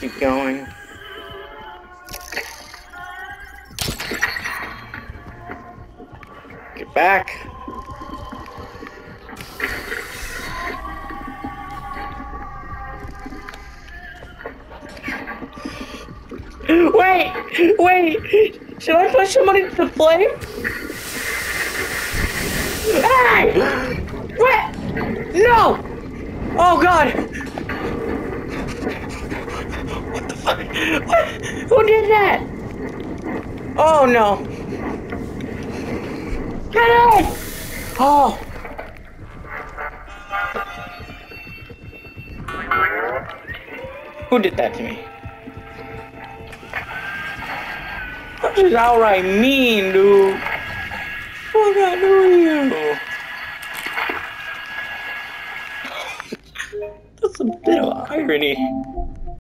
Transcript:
keep going. Get back. Wait! Wait! Should I push somebody into the flame? Hey! What? No! Oh god! What the fuck? What? Who did that? Oh no. Get in! Oh. Who did that to me? That is outright mean, dude. What I do to you? That's a bit of irony.